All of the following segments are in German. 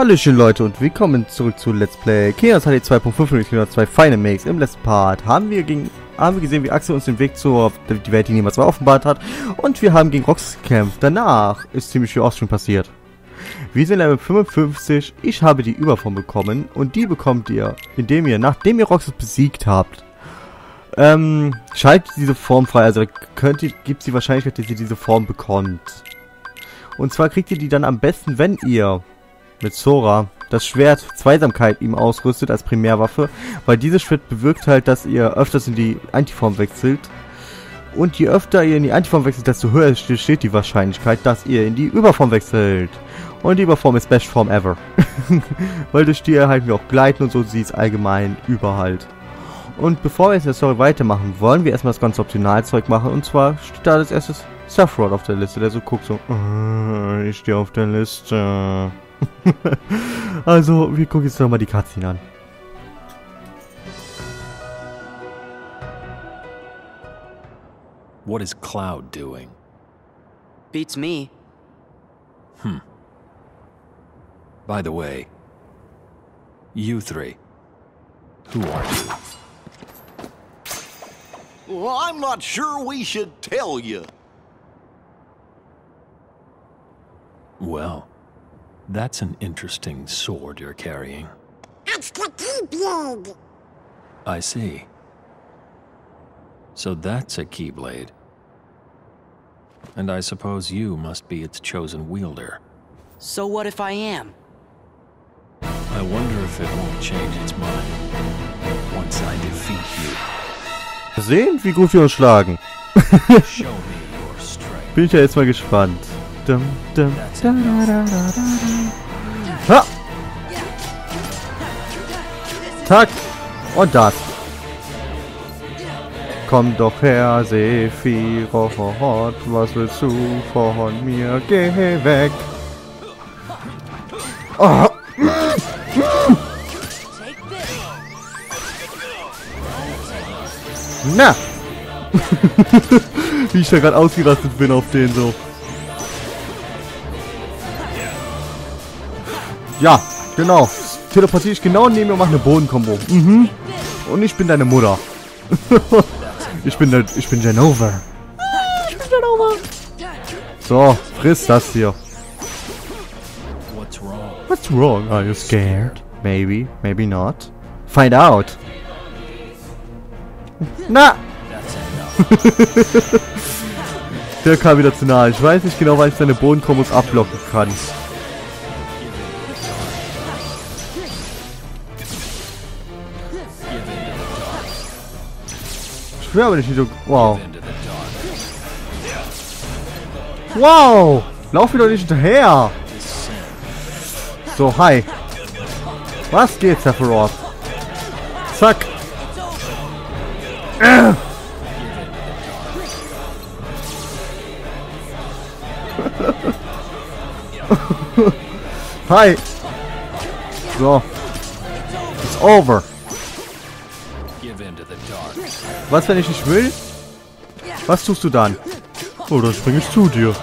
Hallöchen Leute und willkommen zurück zu Let's Play Chaos HD 2.5 und Chaos 2 Final Makes. Im letzten Part haben wir, gegen, haben wir gesehen, wie Axel uns den Weg zur die Welt, die niemals mehr offenbart hat. Und wir haben gegen Rox gekämpft. Danach ist ziemlich viel auch schon passiert. Wir sind Level 55. Ich habe die Überform bekommen. Und die bekommt ihr, indem ihr, nachdem ihr Roxas besiegt habt, ähm, schaltet diese Form frei. Also könnt ihr, gibt es die Wahrscheinlichkeit, dass ihr diese Form bekommt. Und zwar kriegt ihr die dann am besten, wenn ihr mit Sora das Schwert Zweisamkeit ihm ausrüstet als Primärwaffe, weil dieses Schwert bewirkt halt, dass ihr öfters in die Antiform wechselt. Und je öfter ihr in die Antiform wechselt, desto höher steht die Wahrscheinlichkeit, dass ihr in die Überform wechselt. Und die Überform ist Best Form ever. weil durch die erhalten wir auch Gleiten und so, sie ist allgemein überhalt. Und bevor wir jetzt in der Story weitermachen, wollen wir erstmal das ganze Optionalzeug machen. Und zwar steht da als erstes Sephiroth auf der Liste, der so guckt so, äh, ich stehe auf der Liste. also, wir gucken jetzt nochmal die Cutscene an. What is Cloud doing? Beats me. Hmm. By the way, you three, who are you? Well, I'm not sure we should tell you. Well, that's an interesting sword you're carrying. It's the Keyblade! I see. So that's a Keyblade. And I suppose you must be its chosen wielder. So what if I am? I wonder if it won't change its mind once I defeat you. Sehen, wie gut wir uns schlagen. Show me your strength. Bin ich ja jetzt mal gespannt. Dum, dum, da, da, da, da. Ha! Zack! Und das. Komm doch her, Sephiroth, was willst du von mir? Geh weg! Oh. Na! Wie ich da gerade ausgerastet bin auf den so. Ja, genau. Teleportiere ich genau neben mir und mache eine Bodenkombo. Mhm. Und ich bin deine Mutter. ich bin der, ich bin Genova. Ich bin Genova. So, friss das hier. What's wrong? What's wrong? Are you scared? Maybe, maybe not. Find out. Na! Der kam wieder zu nahe. Ich weiß nicht genau, wann ich seine Bodenkombos abblocken kann. Will aber nicht, wie du... Wow. Wow! Lauf mir doch nicht hinterher! So, hi. Was geht, Sephiroth? Zack. Äh. Hi. So. It's over. Was, wenn ich nicht will? Was tust du dann? Oh, dann springe ich zu dir.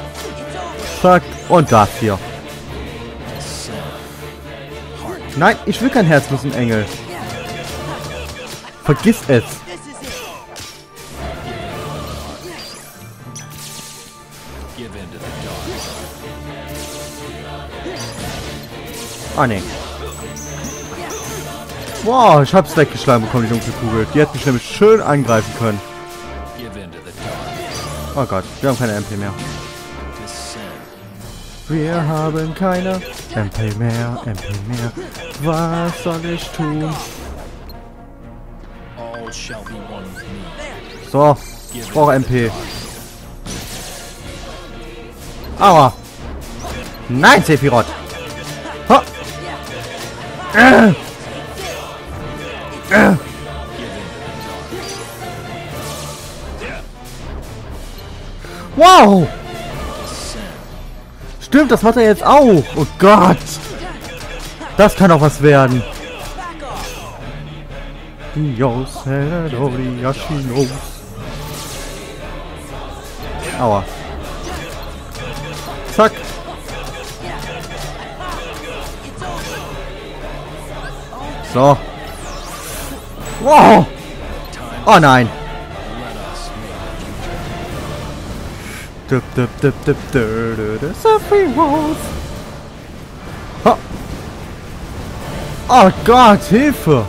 Zack. Und hier. Nein, ich will kein herzlosen Engel. Vergiss es. Give in to Wow, ich hab's weggeschlagen bekommen, die dunkle Kugel. Die hätte mich nämlich schön angreifen können. Oh Gott, wir haben keine MP mehr. Wir haben keine MP mehr, MP mehr. Was soll ich tun? All shall be one with me. So, ich brauche MP. Aua. Nein, Sephiroth. Ha. Äh. Äh. Wow. Stimmt, das macht er jetzt auch. Oh Gott. Das kann auch was werden. Aua. Zack. So. Wow. Oh nein. Oh Gott, Hilfe.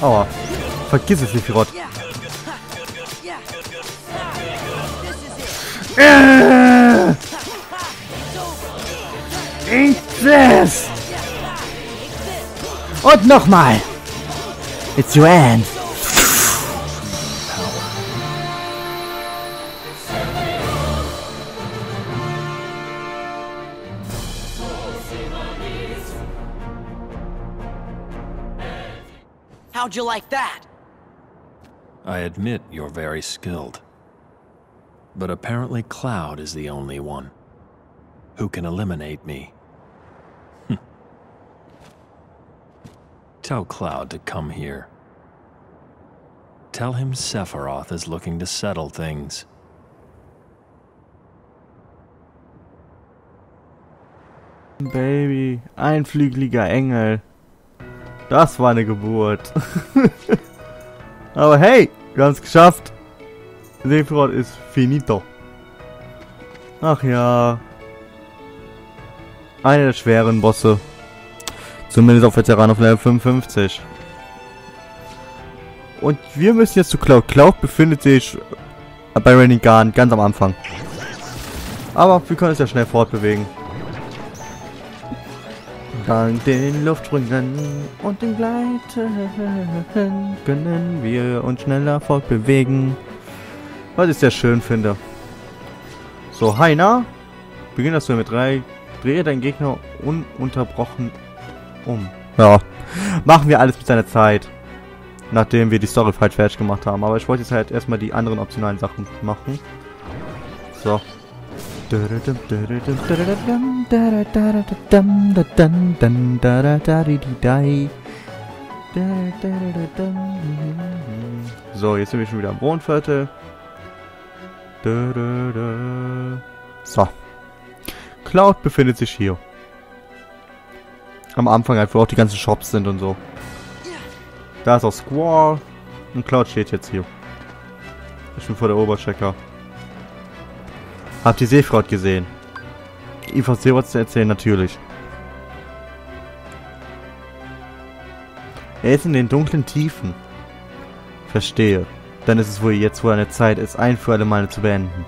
Aua. Vergiss es, Sephiroth. Äh. Eat this! Und nochmal! It's your end! How'd you like that? I admit you're very skilled. But apparently Cloud is the only one who can eliminate me. Tell Cloud to come here. Tell him Sephiroth is looking to settle things. Baby, ein flügeliger Engel. Das war eine Geburt. Aber hey, wir haben es geschafft. Sephiroth ist finito. Ach ja. Einer der schweren Bosse. Zumindest auf Veteran auf Level 55. Und wir müssen jetzt zu Cloud. Cloud befindet sich bei Rennigan ganz am Anfang. Aber wir können uns ja schnell fortbewegen. Dank den Luftsprüngen und den Gleiten können wir uns schneller fortbewegen. Was ich sehr schön finde. So, Heiner. Beginn das mit drei. Drehe deinen Gegner ununterbrochen um. Ja. Machen wir alles mit seiner Zeit. Nachdem wir die Story falsch fertig gemacht haben. Aber ich wollte jetzt halt erstmal die anderen optionalen Sachen machen. So. So, jetzt sind wir schon wieder am Wohnviertel. So. Cloud befindet sich hier. Am Anfang halt, wo auch die ganzen Shops sind und so. Da ist auch Squall. Und Cloud steht jetzt hier. Ich bin vor der Oberchecker. Habt ihr Seefraut gesehen? Eva was zu erzählen, natürlich. Er ist in den dunklen Tiefen. Verstehe. Dann ist es wohl jetzt wohl eine Zeit, es ein für alle Male zu beenden.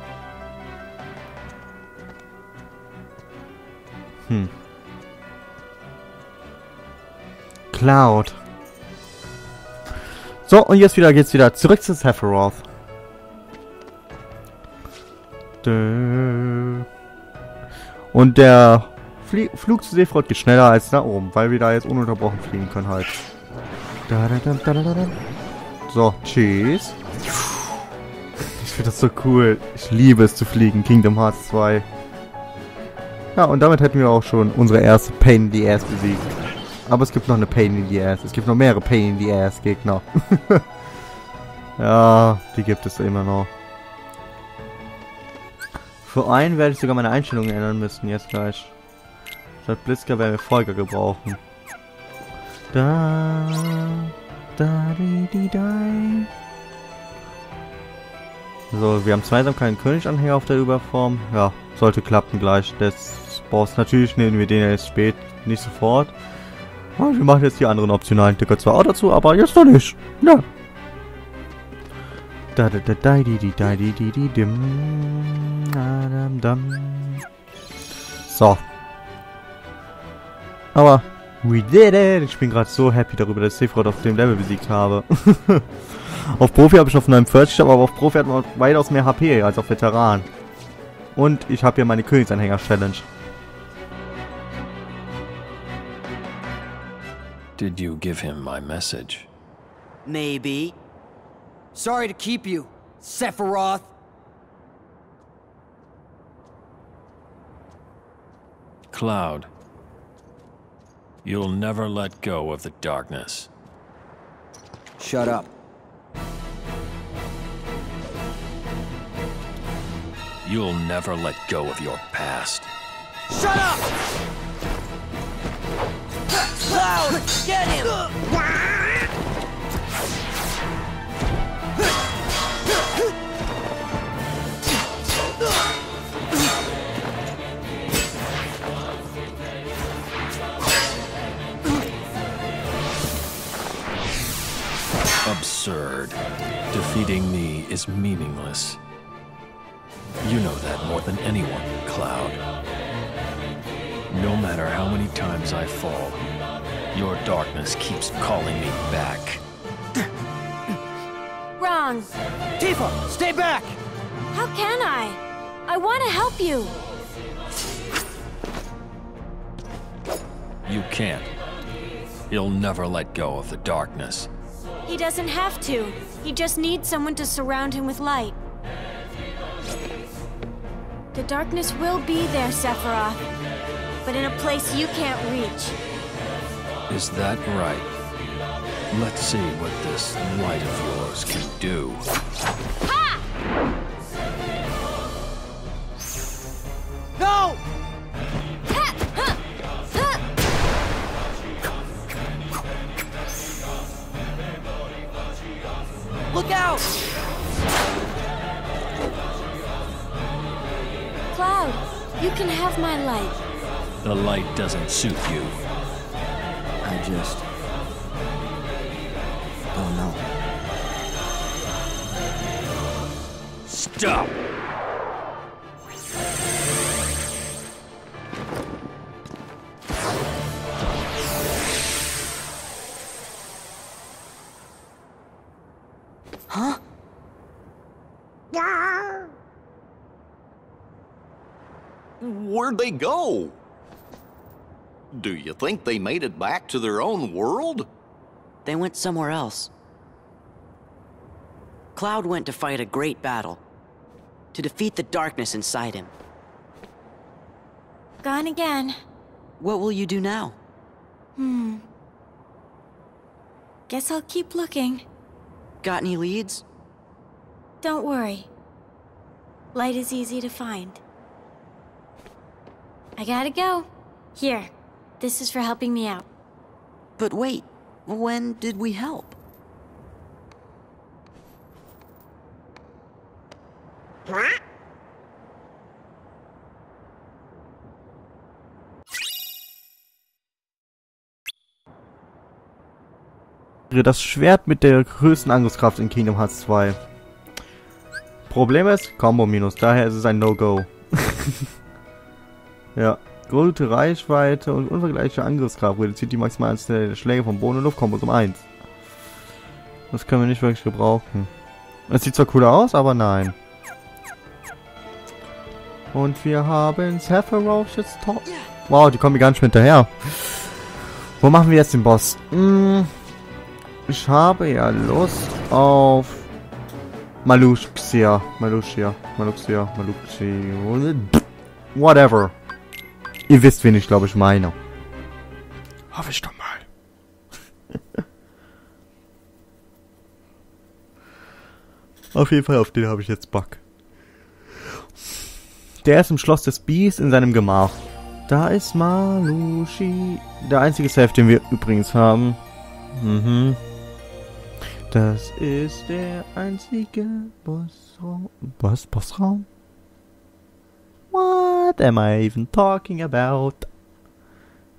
Hm. Cloud. So, und jetzt wieder geht's wieder zurück zu Sephiroth. Und der Flie Flug zu Sephiroth geht schneller als nach oben, weil wir da jetzt ununterbrochen fliegen können halt. So, tschüss. Ich finde das so cool. Ich liebe es zu fliegen, Kingdom Hearts 2. Ja, und damit hätten wir auch schon unsere erste Pain in the Ass besiegt. Aber es gibt noch eine Pain in the Ass. Es gibt noch mehrere Pain in the Ass Gegner. ja, die gibt es immer noch. Für einen werde ich sogar meine Einstellungen ändern müssen, jetzt gleich. Statt Blitzker werden wir Folger gebrauchen. Da, da, di, di, di. So, wir haben Zweisamkeit Königanhänger auf der Überform. Ja, sollte klappen gleich. Das Boss natürlich nehmen wir den jetzt spät, nicht sofort. Wir machen jetzt die anderen optionalen Ticker zwar auch dazu, aber jetzt noch nicht. Ja. Da da da da di di di di di dim. Dam, dam. So. Aber we did it. Ich bin gerade so happy darüber, dass ich Sephiroth auf dem Level besiegt habe. auf Profi habe ich auf 49, aber auf Profi hat man weitaus mehr HP als auf Veteran. Und ich habe hier meine Königsanhänger-Challenge. Did you give him my message? Maybe. Sorry to keep you, Sephiroth. Cloud. You'll never let go of the darkness. Shut up. You'll never let go of your past. Shut up! Cloud, get him! Absurd. Defeating me is meaningless. You know that more than anyone, Cloud. No matter how many times I fall, your darkness keeps calling me back. Wrong. Tifa, stay back! How can I? I want to help you. You can't. He'll never let go of the darkness. He doesn't have to. He just needs someone to surround him with light. The darkness will be there, Sephiroth. But in a place you can't reach. Is that right? Let's see what this light of yours can do. No! Look out! Cloud, you can have my light. The light doesn't suit you. I just... don't know. Stop! Huh? No. Where'd they go? Do you think they made it back to their own world? They went somewhere else. Cloud went to fight a great battle. To defeat the darkness inside him. Gone again. What will you do now? Hmm. Guess I'll keep looking. Got any leads? Don't worry. Light is easy to find. I gotta go. Here. This is for helping me out. But wait, when did we help? What? Das Schwert mit der größten Angriffskraft in Kingdom Hearts 2. Problem ist, Combo Minus, daher ist es ein No-Go. ja, gute Reichweite und unvergleichliche Angriffskraft reduziert die maximale Anzahl der Schläge vom Boden- und Luftkombos um 1. Das können wir nicht wirklich gebrauchen. Es sieht zwar cooler aus, aber nein. Und wir haben Sephiroth jetzt top. Wow, die kommen mir gar nicht mehr hinterher. Wo machen wir jetzt den Boss? Hm, ich habe ja Lust auf Maluxia. Maluxia. Maluxia. Maluxia. Whatever. Ihr wisst, wen ich glaube ich meine. Hoffe ich doch mal. auf jeden Fall, auf den habe ich jetzt Bock. Der ist im Schloss des Bies in seinem Gemach. Da ist Malushi. Der einzige Safe, den wir übrigens haben. Mhm. Das ist der einzige Bossraum. Was? Bossraum? What What am I even talking about?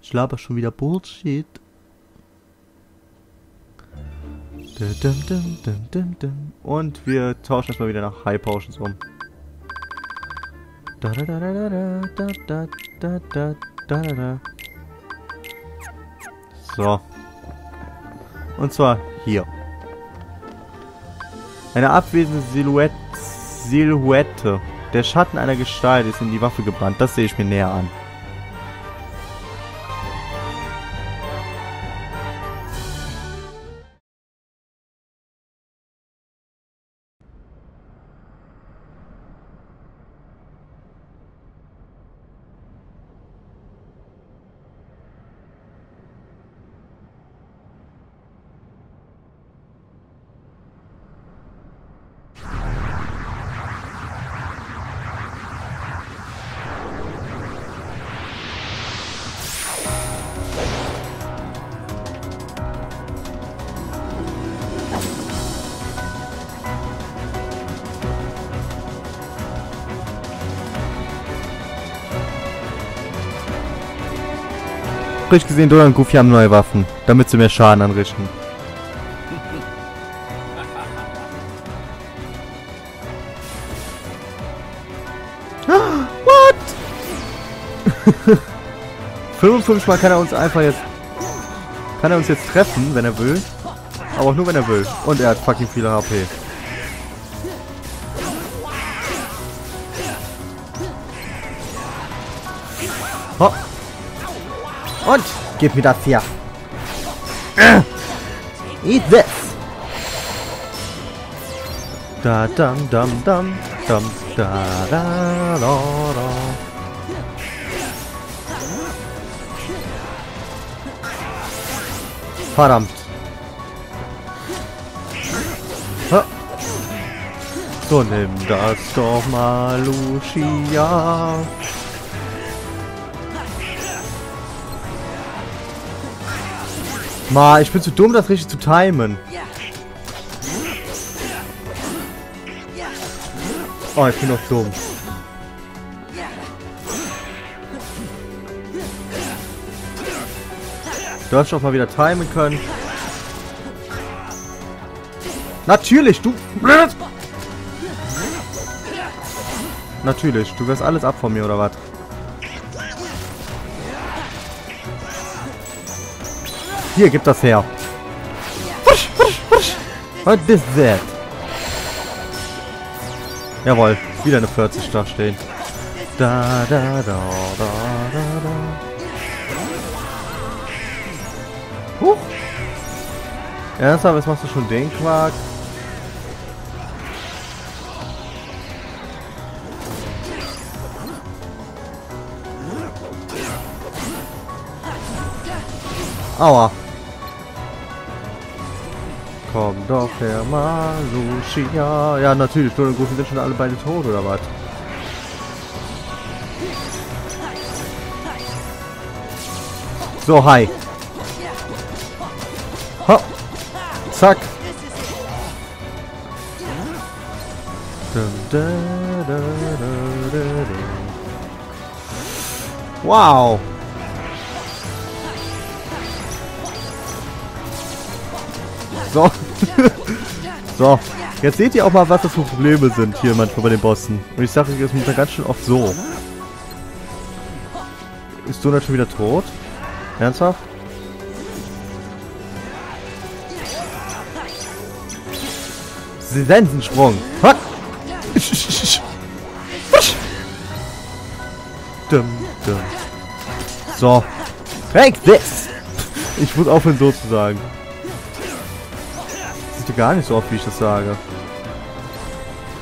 Ich laber schon wieder Bullshit. Und wir tauschen erstmal wieder nach High Potions um. So. Und zwar hier. Eine abwesende Silhouette. Silhouette. Der Schatten einer Gestalt ist in die Waffe gebrannt. Das sehe ich mir näher an. Richtig gesehen, Donald und Goofy haben neue Waffen, damit sie mehr Schaden anrichten. What? 55 Mal kann er uns einfach jetzt... Kann er uns jetzt treffen, wenn er will. Aber auch nur, wenn er will. Und er hat fucking viele HP. Ho. Und gib mir das hier. Äh. Eat this. Da dam dam dam dam da da da da. Verdammt. Ha. So nimm das doch mal, Lucia. Ma, ich bin zu dumm, das richtig zu timen. Oh, ich bin noch dumm. Du hast doch mal wieder timen können. Natürlich, du... Natürlich, du wirst alles ab von mir, oder was? Hier, gib das her. What is that? Jawohl, wieder eine 40 da stehen. Da, da, da, da, da, da. Huch. Ernsthaft, jetzt machst du schon den Quark? Aua. Komm doch her mal, Lucia. Ja, natürlich, Donald und Goofy sind schon alle beide tot, oder was? So, hi. Ha. Zack. Wow. So. so. Jetzt seht ihr auch mal, was das für Probleme sind hier manchmal bei den Bossen. Und ich sage jetzt da ganz schön oft so. Ist Donald schon wieder tot? Ernsthaft? Sensensprung. Hack. Dum, dum. So. Take this. Ich muss aufhören so zu sagen gar nicht so oft, wie ich das sage.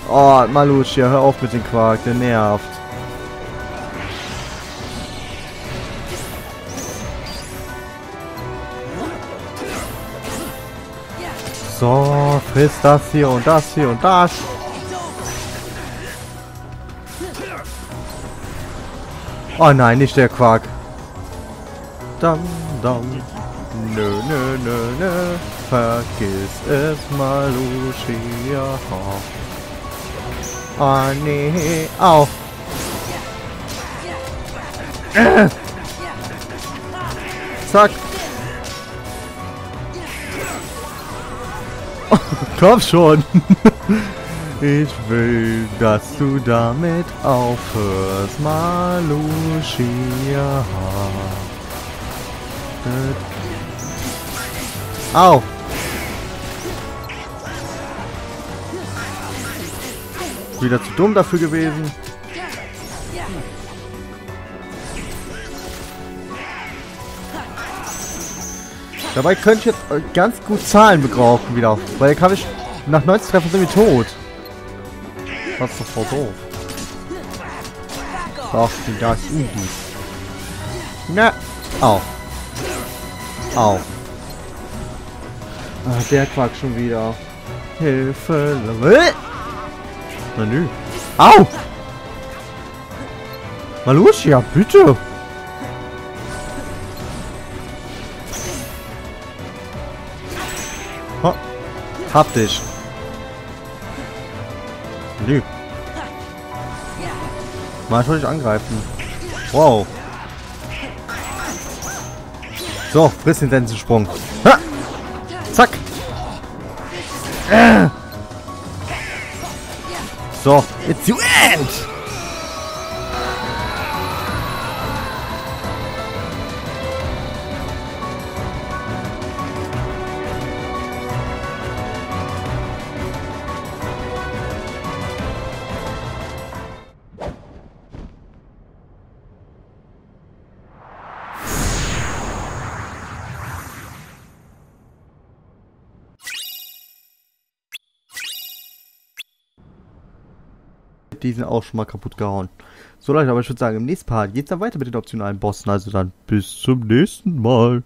Oh, Malucia, hör auf mit dem Quark, der nervt. So, friss das hier und das hier und das. Oh nein, nicht der Quark. Dam, dam. Nö, nö, nö, nö. Vergiss es mal, Lucia. Ah, nee. Au. Äh. Zack. komm schon. ich will, dass du damit aufhörst, mal, Lucia. Au. Wieder zu dumm dafür gewesen. Dabei könnte ich jetzt äh, ganz gut Zahlen begraufen wieder. Weil kann ich nach 90 Treffen sind wir tot. Das ist doch voll doof. Doch, das easy. Na. Au. Au. Ah, der Quark schon wieder. Hilfe. Menü. Au! Malusia, bitte! Ha. Hab dich. Nö. Mal ich angreifen. Wow. So, friss den Sensensprung. Zack. Äh. So, it's the end. Diesen auch schon mal kaputt gehauen. So Leute, aber ich würde sagen, im nächsten Part geht's dann weiter mit den optionalen Bossen. Also dann bis zum nächsten Mal.